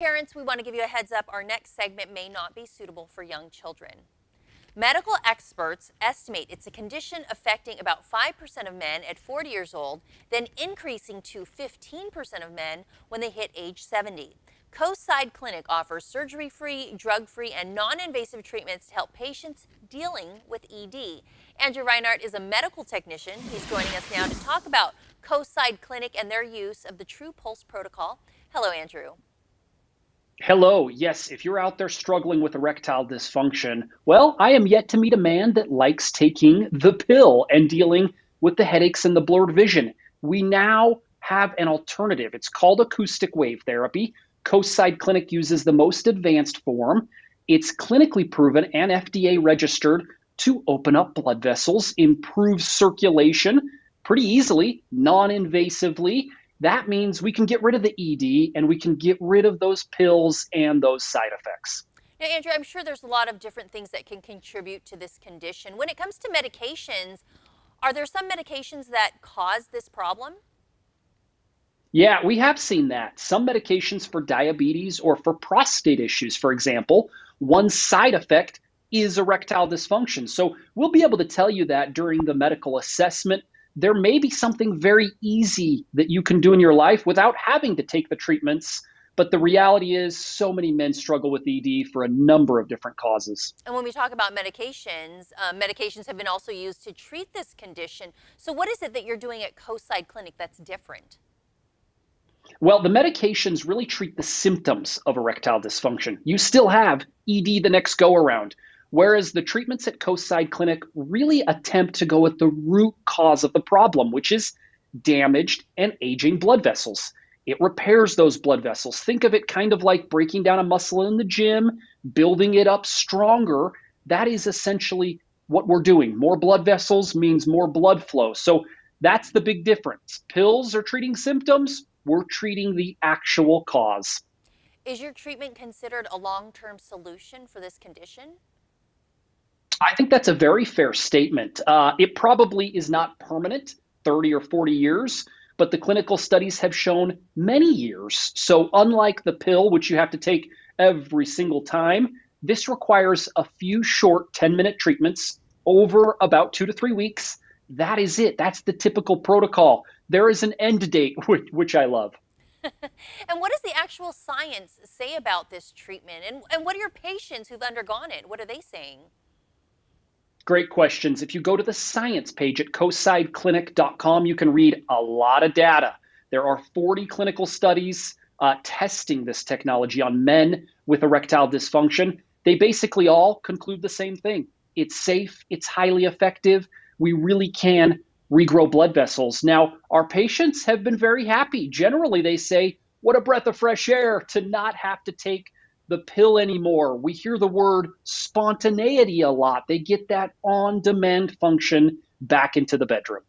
Parents, we want to give you a heads up. Our next segment may not be suitable for young children. Medical experts estimate it's a condition affecting about 5% of men at 40 years old, then increasing to 15% of men when they hit age 70. Coastside Clinic offers surgery free, drug free, and non invasive treatments to help patients dealing with ED. Andrew Reinhardt is a medical technician. He's joining us now to talk about Coastside Clinic and their use of the True Pulse protocol. Hello, Andrew. Hello. Yes, if you're out there struggling with erectile dysfunction, well, I am yet to meet a man that likes taking the pill and dealing with the headaches and the blurred vision. We now have an alternative. It's called acoustic wave therapy. Coastside Clinic uses the most advanced form. It's clinically proven and FDA registered to open up blood vessels, improve circulation pretty easily, non invasively, that means we can get rid of the ED and we can get rid of those pills and those side effects. Now, Andrew, I'm sure there's a lot of different things that can contribute to this condition. When it comes to medications, are there some medications that cause this problem? Yeah, we have seen that. Some medications for diabetes or for prostate issues, for example, one side effect is erectile dysfunction. So we'll be able to tell you that during the medical assessment there may be something very easy that you can do in your life without having to take the treatments. But the reality is, so many men struggle with ED for a number of different causes. And when we talk about medications, uh, medications have been also used to treat this condition. So, what is it that you're doing at Coastside Clinic that's different? Well, the medications really treat the symptoms of erectile dysfunction. You still have ED the next go around. Whereas the treatments at Coastside Clinic really attempt to go at the root cause of the problem, which is damaged and aging blood vessels. It repairs those blood vessels. Think of it kind of like breaking down a muscle in the gym, building it up stronger. That is essentially what we're doing. More blood vessels means more blood flow. So that's the big difference. Pills are treating symptoms, we're treating the actual cause. Is your treatment considered a long term solution for this condition? I think that's a very fair statement. Uh, it probably is not permanent, 30 or 40 years, but the clinical studies have shown many years. So, unlike the pill, which you have to take every single time, this requires a few short 10 minute treatments over about two to three weeks. That is it. That's the typical protocol. There is an end date, which, which I love. and what does the actual science say about this treatment? And, and what are your patients who've undergone it? What are they saying? Great questions. If you go to the science page at coastsideclinic.com, you can read a lot of data. There are 40 clinical studies uh, testing this technology on men with erectile dysfunction. They basically all conclude the same thing it's safe, it's highly effective. We really can regrow blood vessels. Now, our patients have been very happy. Generally, they say, What a breath of fresh air to not have to take the pill anymore. We hear the word spontaneity a lot. They get that on demand function back into the bedroom.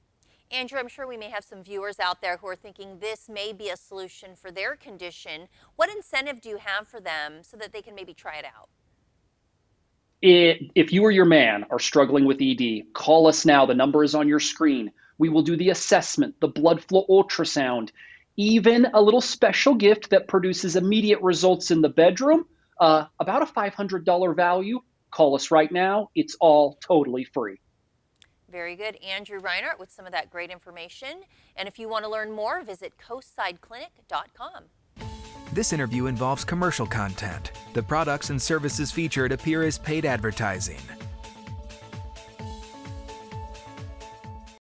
Andrew, I'm sure we may have some viewers out there who are thinking this may be a solution for their condition. What incentive do you have for them so that they can maybe try it out? It, if you or your man are struggling with ED, call us now. The number is on your screen. We will do the assessment, the blood flow ultrasound, even a little special gift that produces immediate results in the bedroom, uh, about a $500 value. Call us right now. It's all totally free. Very good. Andrew Reinhardt with some of that great information. And if you want to learn more, visit coastsideclinic.com. This interview involves commercial content. The products and services featured appear as paid advertising.